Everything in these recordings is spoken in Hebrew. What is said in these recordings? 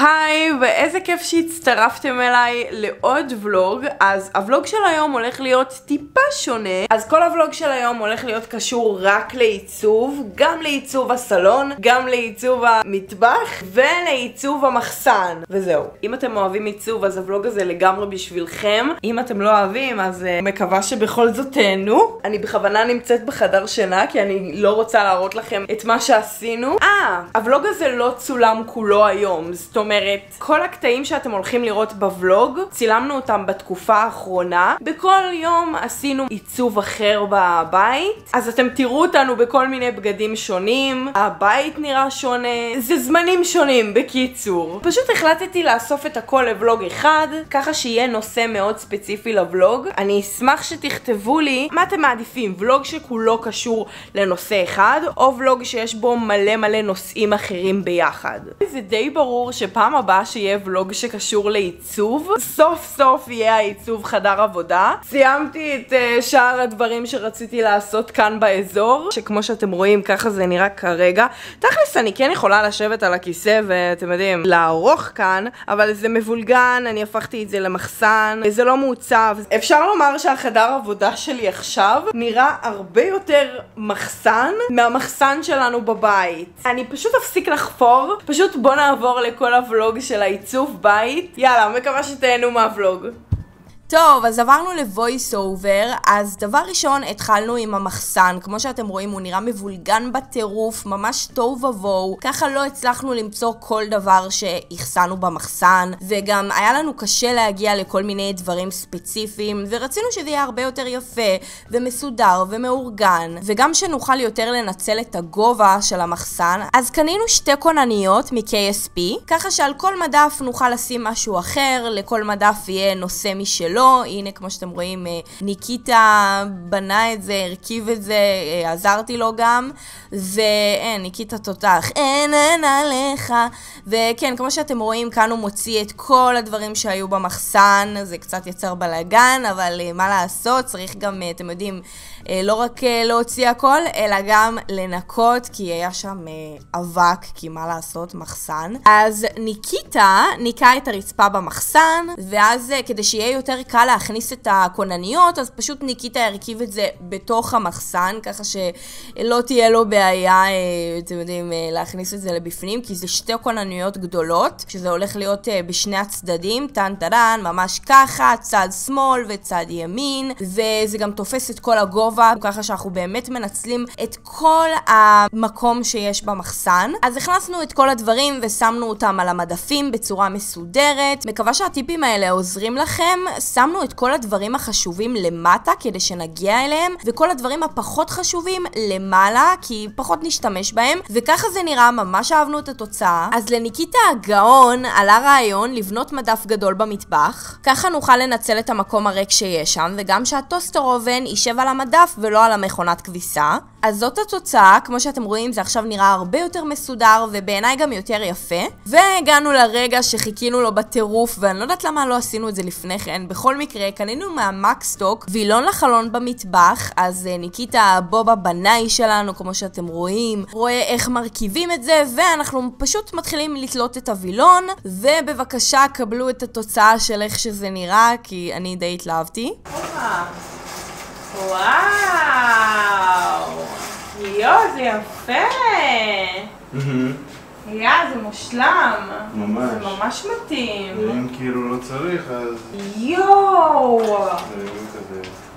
היי, ואיזה כיף שהצטרפתם אליי לעוד ולוג. אז הוולוג של היום הולך להיות טיפה שונה. אז כל הוולוג של היום הולך להיות קשור רק לעיצוב, גם לעיצוב הסלון, גם לעיצוב המטבח ולעיצוב המחסן. וזהו. אם אתם אוהבים עיצוב, אז הוולוג הזה לגמרי בשבילכם. אם אתם לא אוהבים, אז uh, מקווה שבכל זאת תהנו. אני בכוונה נמצאת בחדר שינה, כי אני לא רוצה להראות לכם את מה שעשינו. אה, הוולוג הזה לא צולם כולו היום. זאת אומרת, כל הקטעים שאתם הולכים לראות בוולוג, צילמנו אותם בתקופה האחרונה. בכל יום עשינו עיצוב אחר בבית. אז אתם תראו אותנו בכל מיני בגדים שונים, הבית נראה שונה, זה זמנים שונים, בקיצור. פשוט החלטתי לאסוף את הכל לוולוג אחד, ככה שיהיה נושא מאוד ספציפי לוולוג. אני אשמח שתכתבו לי מה אתם מעדיפים, ולוג שכולו קשור לנושא אחד, או ולוג שיש בו מלא מלא נושאים אחרים ביחד. זה די ברור ש... שפעם הבאה שיהיה ולוג שקשור לעיצוב, סוף סוף יהיה העיצוב חדר עבודה. סיימתי את uh, שאר הדברים שרציתי לעשות כאן באזור, שכמו שאתם רואים ככה זה נראה כרגע. תכלס אני כן יכולה לשבת על הכיסא ואתם יודעים, לערוך כאן, אבל זה מבולגן, אני הפכתי את זה למחסן, זה לא מעוצב. אפשר לומר שהחדר עבודה שלי עכשיו נראה הרבה יותר מחסן מהמחסן שלנו בבית. אני פשוט אפסיק לחפור, פשוט בוא נעבור לכל הוולוג של העיצוב בית. יאללה, מקווה שתהנו מהוולוג. טוב, אז עברנו ל-voice אז דבר ראשון התחלנו עם המחסן, כמו שאתם רואים הוא נראה מבולגן בטירוף, ממש תוהו ובוהו, ככה לא הצלחנו למצוא כל דבר שהחסנו במחסן, וגם היה לנו קשה להגיע לכל מיני דברים ספציפיים, ורצינו שזה יהיה הרבה יותר יפה, ומסודר, ומאורגן, וגם שנוכל יותר לנצל את הגובה של המחסן, אז קנינו שתי כונניות מ-KSP, ככה שעל כל מדף נוכל לשים משהו אחר, לכל מדף יהיה נושא משלו. לא, הנה כמו שאתם רואים, אה, ניקיטה בנה את זה, הרכיב את זה, אה, עזרתי לו גם, ואין, ניקיטה תותח, אין אין עליך, וכן, כמו שאתם רואים, כאן הוא מוציא את כל הדברים שהיו במחסן, זה קצת יצר בלאגן, אבל אה, מה לעשות, צריך גם, אתם יודעים, לא רק להוציא הכל, אלא גם לנקות, כי היה שם אבק, כי מה לעשות, מחסן. אז ניקיטה ניקה את הרצפה במחסן, ואז כדי שיהיה יותר קל להכניס את הכונניות, אז פשוט ניקיטה הרכיב את זה בתוך המחסן, ככה שלא תהיה לו בעיה, אה, אתם יודעים, אה, להכניס את זה לבפנים, כי זה שתי כונניות גדולות, שזה הולך להיות אה, בשני הצדדים, טן טרן, ממש ככה, צד שמאל וצד ימין, וזה גם תופס את כל הגובה, ככה שאנחנו באמת מנצלים את כל המקום שיש במחסן. אז הכנסנו את כל הדברים ושמנו אותם על המדפים בצורה מסודרת. מקווה שהטיפים האלה עוזרים לכם. שמנו את כל הדברים החשובים למטה כדי שנגיע אליהם, וכל הדברים הפחות חשובים למעלה, כי פחות נשתמש בהם, וככה זה נראה, ממש אהבנו את התוצאה. אז לניקיטה הגאון עלה רעיון לבנות מדף גדול במטבח, ככה נוכל לנצל את המקום הריק שיש שם, וגם שהטוסטר אובן יישב על המדף ולא על המכונת כביסה. אז זאת התוצאה, כמו שאתם רואים זה עכשיו נראה הרבה יותר מסודר ובעיניי גם יותר יפה. והגענו לרגע שחיכינו לו בטירוף ואני לא יודעת למה לא עשינו את זה לפני כן. בכל מקרה, קנינו מהמקסטוק וילון לחלון במטבח, אז uh, ניקיטה בובה בנאי שלנו, כמו שאתם רואים, רואה איך מרכיבים את זה, ואנחנו פשוט מתחילים לתלות את הווילון, ובבקשה קבלו את התוצאה של איך שזה נראה, כי אני די התלהבתי. וואו! יואו, זה יפה! יא, זה מושלם. ממש. זה ממש מתאים. ואם כאילו לא צריך, אז... יואו!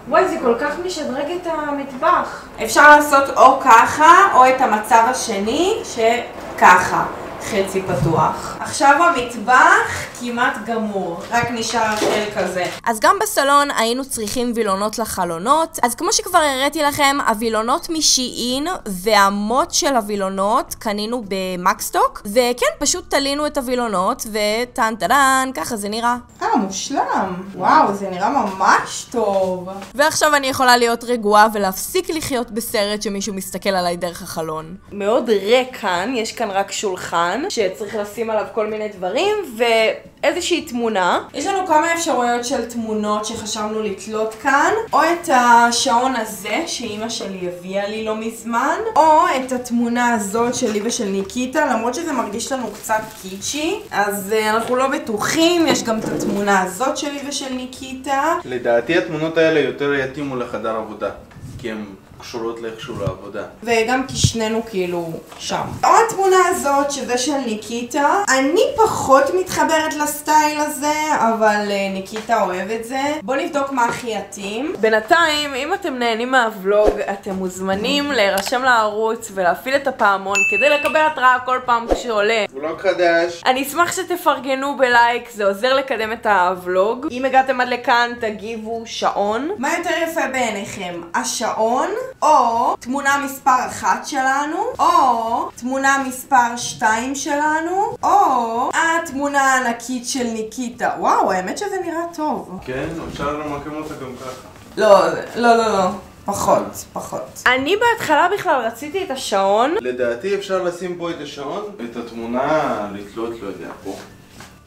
וואי, זה כל כך משדרג את המטבח. אפשר לעשות או ככה, או את המצב השני, שככה. חצי פתוח. עכשיו המטבח כמעט גמור, רק נשאר החלק הזה. אז גם בסלון היינו צריכים וילונות לחלונות, אז כמו שכבר הראיתי לכם, הווילונות משיעין והמוט של הווילונות קנינו במקסטוק, וכן, פשוט תלינו את הווילונות, וטן טדן, ככה זה נראה. אה, מושלם. וואו, זה נראה ממש טוב. ועכשיו אני יכולה להיות רגועה ולהפסיק לחיות בסרט שמישהו מסתכל עליי דרך החלון. מאוד ריק כאן, יש כאן רק שולחן. שולחן, שצריך לשים עליו כל מיני דברים, ואיזושהי תמונה. יש לנו כמה אפשרויות של תמונות שחשבנו לתלות כאן, או את השעון הזה, שאימא שלי הביאה לי לא מזמן, או את התמונה הזאת שלי ושל ניקיטה, למרות שזה מרגיש לנו קצת קיצ'י, אז uh, אנחנו לא בטוחים, יש גם את התמונה הזאת שלי ושל ניקיטה. לדעתי התמונות האלה יותר יתאימו לחדר עבודה, כי הן קשורות לאיכשהו לעבודה. וגם כי שנינו כאילו שם. או התמונה הזאת, שזה של ניקיטה. אני פחות מתחברת לסטייל הזה, אבל אה, ניקיטה אוהב את זה. בואו נבדוק מה הכי יתאים. בינתיים, אם אתם נהנים מהוולוג, אתם מוזמנים להירשם לערוץ ולהפעיל את הפעמון כדי לקבל התראה כל פעם כשעולה. ולוג חדש. אני אשמח שתפרגנו בלייק, זה עוזר לקדם את הוולוג. אם הגעתם עד לכאן, תגיבו שעון. מה יותר יפה בעיניכם? השעון או תמונה מספר 1 שלנו, או תמונה מספר 2 שלנו, או התמונה הענקית של ניקיטה. וואו, האמת שזה נראה טוב. כן, אפשר למקם אותה גם ככה. לא, לא, לא, לא. פחות, פחות. אני בהתחלה בכלל רציתי את השעון. לדעתי אפשר לשים פה את השעון, את התמונה לתלות, לא יודע, פה.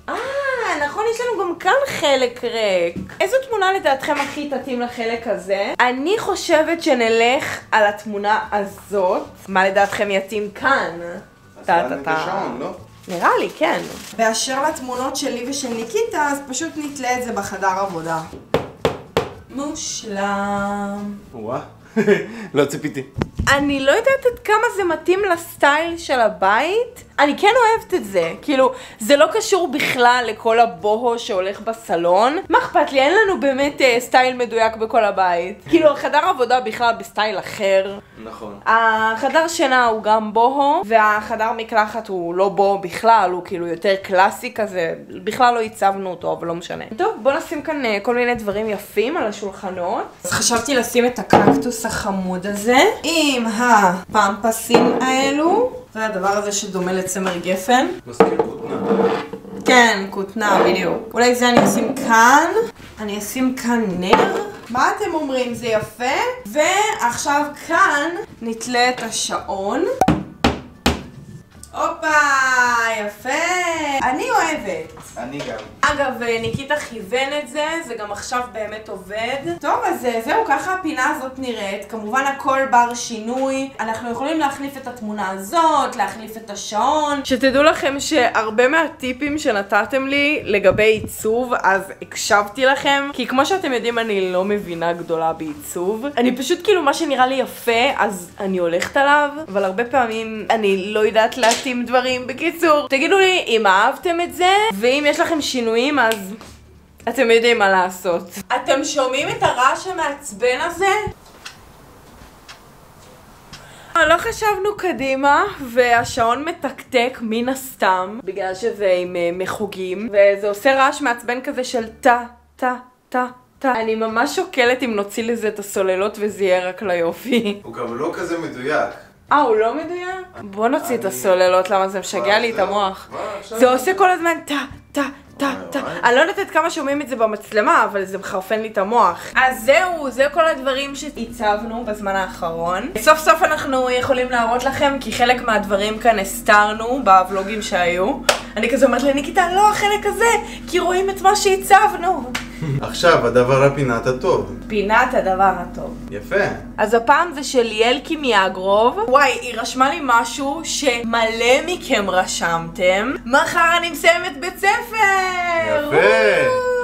אה, נכון, יש לנו גם כאן חלק ריק. איזו תמונה לדעתכם הכי תתאים לחלק הזה? אני חושבת שנלך על התמונה הזאת. מה לדעתכם יתאים כאן? כאן את השעון, לא? נראה לי, כן. באשר לתמונות שלי ושל ניקיטה, אז פשוט נתלה את זה בחדר עבודה. מושלם. וואה, לא ציפיתי. אני לא יודעת עד כמה זה מתאים לסטייל של הבית. אני כן אוהבת את זה. כאילו, זה לא קשור בכלל לכל ה boho שהולך בסלון. מה אכפת לי? אין לנו באמת אה, סטייל מדויק בכל הבית. כאילו, החדר עבודה בכלל בסטייל אחר. נכון. החדר שינה הוא גם בוהו, והחדר מקלחת הוא לא בוהו בכלל, הוא כאילו יותר קלאסי כזה. בכלל לא הצבנו אותו, אבל לא משנה. טוב, בוא נשים כאן אה, כל מיני דברים יפים על השולחנות. אז חשבתי לשים את הקקטוס החמוד הזה, עם הפמפסים האלו. והדבר הזה שדומה לצמר גפן. מזכיר כותנה. כן, כותנה, בדיוק. אולי זה אני אשים כאן, אני אשים כאן נר. מה אתם אומרים? זה יפה? ועכשיו כאן נתלה את השעון. הופה, יפה. אני אוהבת. אני גם. אגב, ניקיטה כיוון את זה, זה גם עכשיו באמת עובד. טוב, אז אה, זהו, ככה הפינה הזאת נראית. כמובן הכל בר שינוי. אנחנו יכולים להחליף את התמונה הזאת, להחליף את השעון. שתדעו לכם שהרבה מהטיפים שנתתם לי לגבי עיצוב, אז הקשבתי לכם. כי כמו שאתם יודעים, אני לא מבינה גדולה בעיצוב. אני פשוט כאילו, מה שנראה לי יפה, אז אני הולכת עליו. אבל הרבה פעמים אני לא יודעת להתאים דברים. בקיצור, תגידו לי אם אהבתם את זה, ואם יש לכם שינויים, אז אתם יודעים מה לעשות. אתם שומעים את הרעש המעצבן הזה? לא חשבנו קדימה, והשעון מתקתק מן הסתם, בגלל שזה עם אה, מחוגים, וזה עושה רעש מעצבן כזה של טה, טה, טה. טה. אני ממש שוקלת אם נוציא לזה את הסוללות וזה יהיה רק ליופי. הוא גם לא כזה מדויק. אה, הוא לא מדויק? בוא נוציא את הסוללות, למה זה משגע לי את. המוח. זה עושה כל הזמן טה, טה, טה, טה. אני לא יודעת עד כמה שומעים את זה במצלמה, אבל זה מחרפן לי את המוח. אז זהו, זה כל הדברים שהצבנו בזמן האחרון. סוף סוף אנחנו יכולים להראות לכם, כי חלק מהדברים כאן הסתרנו בוולוגים שהיו. אני כזה אומרת לניקיטה, לא החלק הזה, כי רואים את מה שהצבנו. עכשיו, הדבר הפינת הטוב. פינת הדבר הטוב. יפה. אז הפעם זה של ילקי מיאגרוב. וואי, היא רשמה לי משהו שמלא מכם רשמתם. מחר אני מסיימת בית ספר!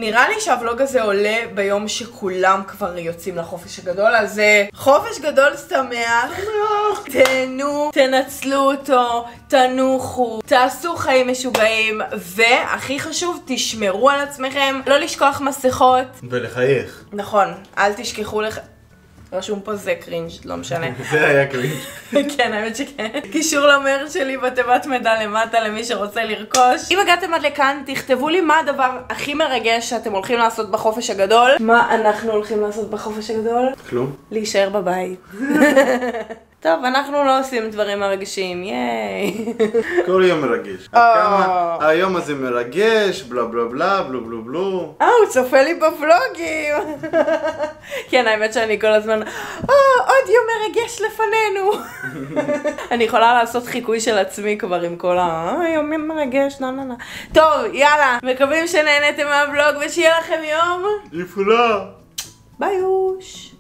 נראה לי שהוולוג הזה עולה ביום שכולם כבר יוצאים לחופש הגדול, אז אה, חופש גדול שמח. תהנו, תנצלו אותו, תנוחו, תעשו חיים משוגעים, והכי חשוב, תשמרו על עצמכם, לא לשכוח מסכות. ולחייך. נכון, אל תשכחו לך... רשום פה זה קרינג', לא משנה. זה היה קרינג'. כן, האמת שכן. קישור למר שלי בתיבת מידע למטה למי שרוצה לרכוש. אם הגעתם עד לכאן, תכתבו לי מה הדבר הכי מרגש שאתם הולכים לעשות בחופש הגדול. מה אנחנו הולכים לעשות בחופש הגדול? כלום. להישאר בבית. טוב, אנחנו לא עושים דברים מרגשים, ייי. כל יום מרגש. אה. כמה היום הזה מרגש, בלה בלה בלה, בלו בלו בלו. אה, הוא צופה לי בוולוגים. כן, האמת שאני כל הזמן, או, עוד יום מרגש לפנינו. אני יכולה לעשות חיקוי של עצמי כבר עם כל ה... "אה, יום מרגש, נה נה נה. טוב, יאללה, מקווים שנהניתם מהוולוג ושיהיה לכם יום נפלא. ביוש.